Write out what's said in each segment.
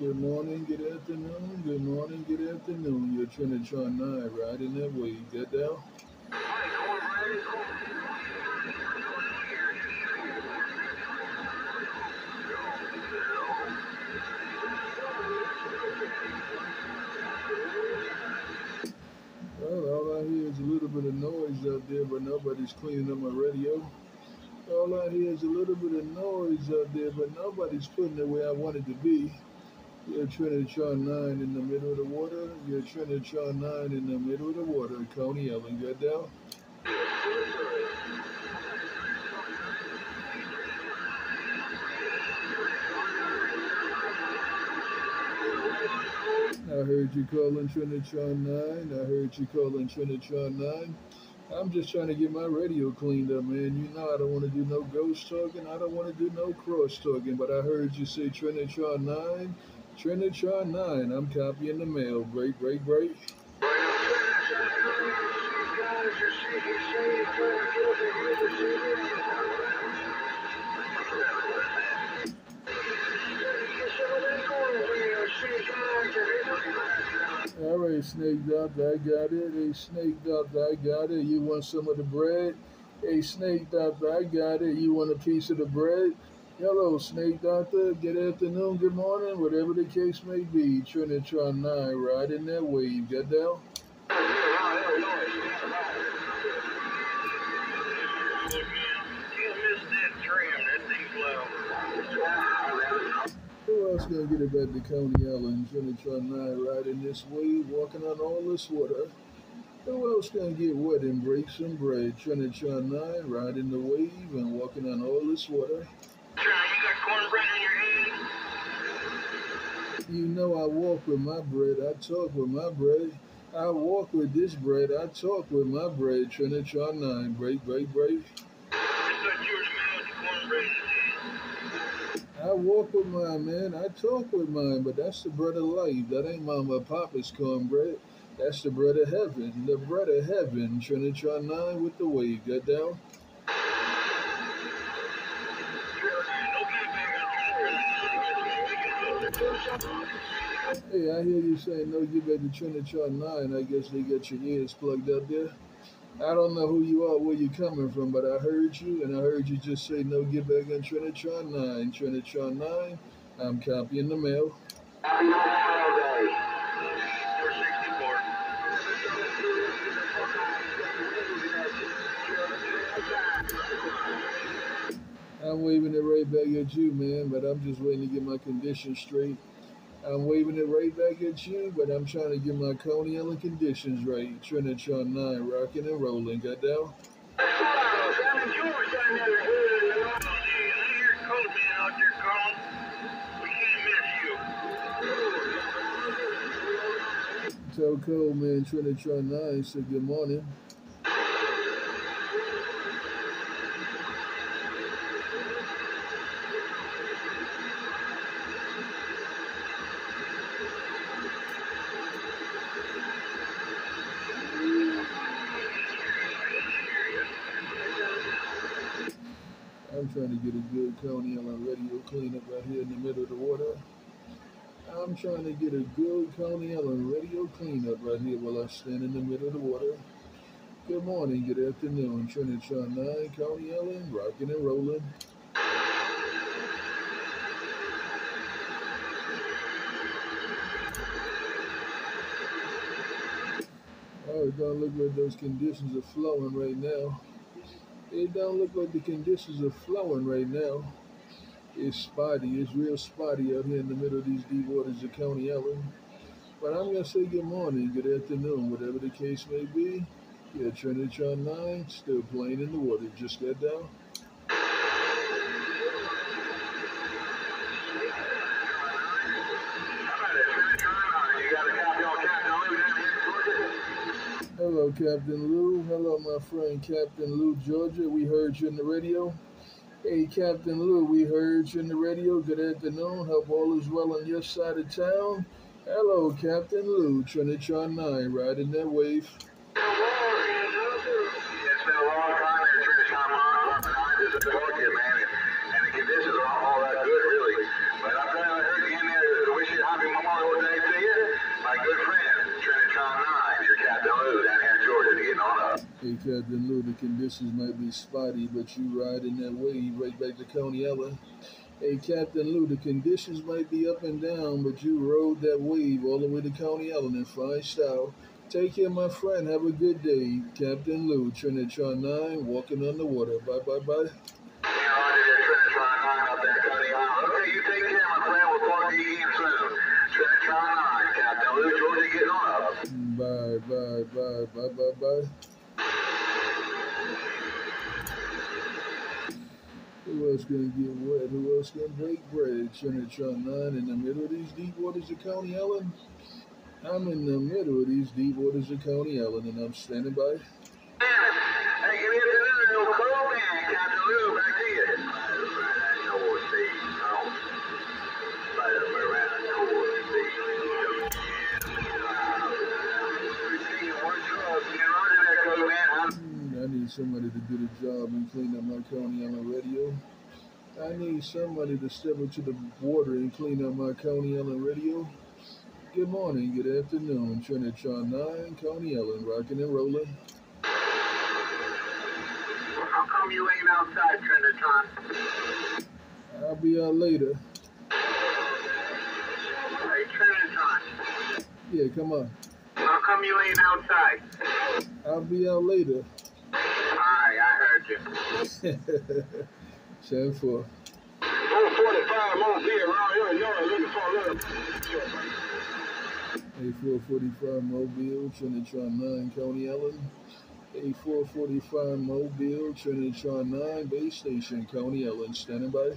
Good morning, good afternoon, good morning, good afternoon. You're Trinitron 9, riding that way. Get down. Well, all I hear is a little bit of noise out there, but nobody's cleaning up my radio. All I hear is a little bit of noise out there, but nobody's putting it where I want it to be. You're Trinitron 9 in the middle of the water. You're Trinitron 9 in the middle of the water. Coney Ellen, get down. I heard you calling Trinitron 9. I heard you calling Trinitron 9. I'm just trying to get my radio cleaned up, man. You know I don't want to do no ghost talking. I don't want to do no cross talking. But I heard you say Trinitron 9. Trinitron 9. I'm copying the mail. Break, break, break. All right, Snake Doctor, I got it. Hey, Snake Doctor, I got it. You want some of the bread? Hey, Snake Doctor, I got it. You want a piece of the bread? Hello, Snake Doctor. Good afternoon, good morning, whatever the case may be. Trinitron 9, riding that wave. Get down? Who else gonna get it back to Coney Island? Trinitron 9 riding this wave, walking on all this water. Who else gonna get wet and break some bread? Trinitron 9 riding the wave and walking on all this water. You know I walk with my bread, I talk with my bread. I walk with this bread, I talk with my bread. Trinitron 9, break, break, break. I walk with mine, man. I talk with mine, but that's the bread of life. That ain't Mama Papa's cornbread. That's the bread of heaven. The bread of heaven. Trinitron 9 with the wave. Get down? Hey, I hear you saying no, get back to Trinitron 9. I guess they got your ears plugged up there. I don't know who you are, where you're coming from, but I heard you, and I heard you just say no, get back in Trinitron 9. Trinitron 9, I'm copying the mail. I'm waving it right back at you, man, but I'm just waiting to get my condition straight. I'm waving it right back at you, but I'm trying to get my Coney Island conditions right. Trinitron 9, rocking and rolling. Got down? Tell Cole, man, Trinitron 9 said good morning. I'm trying to get a good Island radio cleanup right here in the middle of the water. I'm trying to get a good Island radio cleanup right here while I stand in the middle of the water. Good morning, good afternoon, Trinitron 9, Coney Island, rocking and rolling. Oh, it don't look like those conditions are flowing right now. It don't look like the conditions are flowing right now. It's spotty. It's real spotty out here in the middle of these deep waters of Coney Island. But I'm going to say good morning, good afternoon, whatever the case may be. Yeah, Trinitron 9, still playing in the water. Just got down. Captain Lou. Hello, my friend Captain Lou, Georgia. We heard you in the radio. Hey, Captain Lou, we heard you in the radio. Good afternoon. Hope all is well on your side of town. Hello, Captain Lou, Trinitron 9, riding that wave. It's been a long time here, Trinitron Mom. Just to talk to you, man. And, and the conditions are all that good, really. But I'm glad I heard you in there to wish you happy Hey, Captain Lou, the conditions might be spotty, but you riding that wave right back to Coney Ella. Hey, Captain Lou, the conditions might be up and down, but you rode that wave all the way to Coney Ellen in fine style. Take care, my friend. Have a good day. Captain Lou, Trinitron 9, walking on the water. Bye, bye, bye. Roger 9 up there, Coney Okay, you take care, my friend. We'll talk to you again soon. Trinitron 9, Captain Lou. Bye, bye, bye, bye, bye, bye. Who else gonna get wet? Who else gonna break bread? Trinitron 9 in the middle of these deep waters of County Ellen? I'm in the middle of these deep waters of County Ellen and I'm standing by. Hmm, I need somebody to do the job and clean up my Coney Ellen radio. I need somebody to step into the water and clean up my Coney Ellen radio. Good morning, good afternoon, Trinitron 9, Coney Ellen, rocking and rolling. How come you ain't outside, Trinitron? I'll be out later. Hey, Trinitron. Yeah, come on. How come you ain't outside? I'll be out later. Alright, I heard you. 7 4. 445 won't be around here. You're looking for a little. A445 Mobile, Trinitron 9, Coney Ellen. A445 Mobile, Trinitron 9, base station, Coney Ellen, standing by.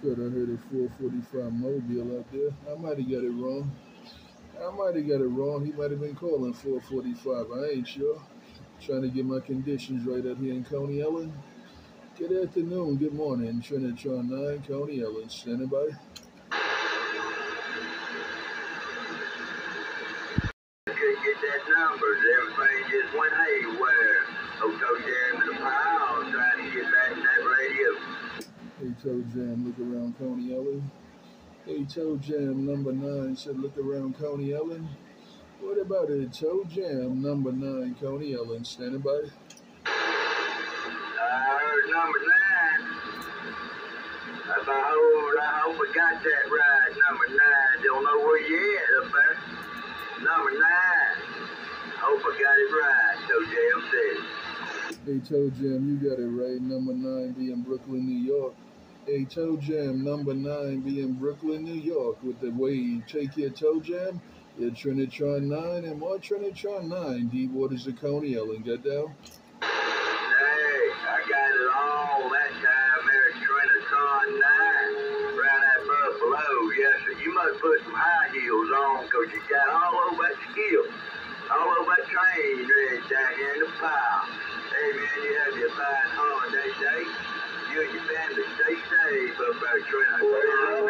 Good, I heard a 445 Mobile out there. I might have got it wrong. I might have got it wrong. He might have been calling 445. I ain't sure. Trying to get my conditions right out here in Coney Island. Good afternoon, good morning. Trinitron 9, Coney Island. standing by. Toe Jam, look around Coney Ellen. Hey, Toe Jam number 9 said, look around Coney Ellen. What about it? Toe Jam number 9, Coney Ellen, standing by. I heard number nine. If I hold, I hope I got that right. Number nine. Don't know where you at up there. Number nine. Hope I got it right. Toe Jam said. Hey, Toe Jam, you got it right. Number 9 being Brooklyn, New York. Hey, Toe Jam number 9 be in Brooklyn, New York with the wave. Take your Toe Jam. Your Trinitron 9 and more Trinitron 9. Deep Waters of Coney Ellen. Get down. Hey, I got it all that time there at Trinitron 9. Right. Yes. You must put some high heels you got all over that skill. All down in the pile. Hey, man, you have your fine holiday day. You and your family stay safe up there at Trinitron.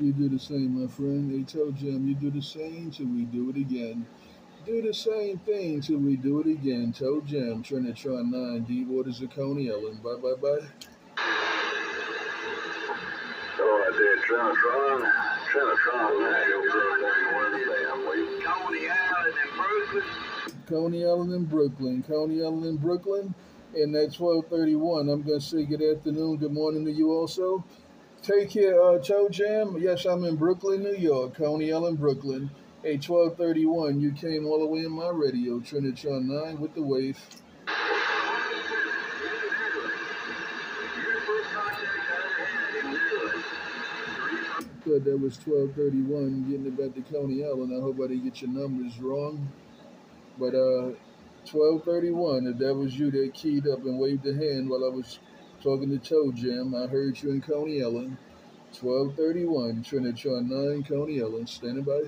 You do the same, my friend. They told Jim, you do the same till we do it again. Do the same thing till we do it again. Toe Jam, Trinitron 9, Deep Waters of Coney Ellen. Bye, bye, bye. So I did Trinitron. Trinitron, man, you'll be family. Coney Island and Brooklyn. Coney in Brooklyn. Coney in Brooklyn. And at 1231, I'm going to say good afternoon, good morning to you also. Take care, uh, Toe Jam. Yes, I'm in Brooklyn, New York. Coney Ellen, Brooklyn. Hey, 1231, you came all the way in my radio. Trinitron 9 with the wave. Thought that was 1231, getting back to Coney Ellen. I hope I didn't get your numbers wrong. But uh, 1231, if that was you that keyed up and waved a hand while I was talking to Toe Jam, I heard you in Coney Ellen. 1231, Trinitron 9, Coney Ellen, standing by.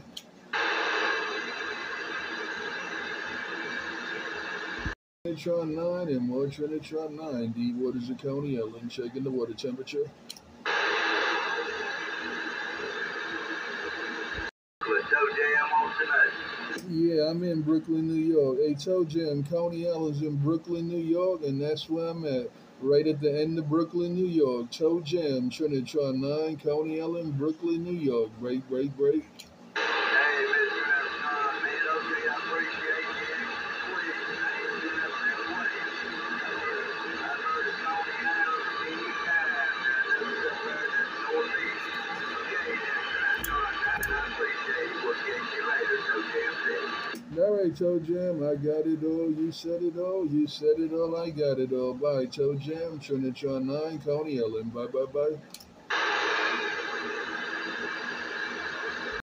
Trinitron 9 and more Trinitron 9, deep waters of Coney Ellen, checking the water temperature. With Toe Jam on tonight. Yeah, I'm in Brooklyn, New York. Hey, Toe Jam, Coney Ellen's in Brooklyn, New York, and that's where I'm at. Right at the end of Brooklyn, New York. Toe Jam, Trinitron 9, Coney Island, Brooklyn, New York. Break, break, break. Right, Toe Jam, I got it all. You said it all. You said it all. I got it all. Bye, Toe Jam, Trinitron 9, Coney Ellen. Bye, bye, bye.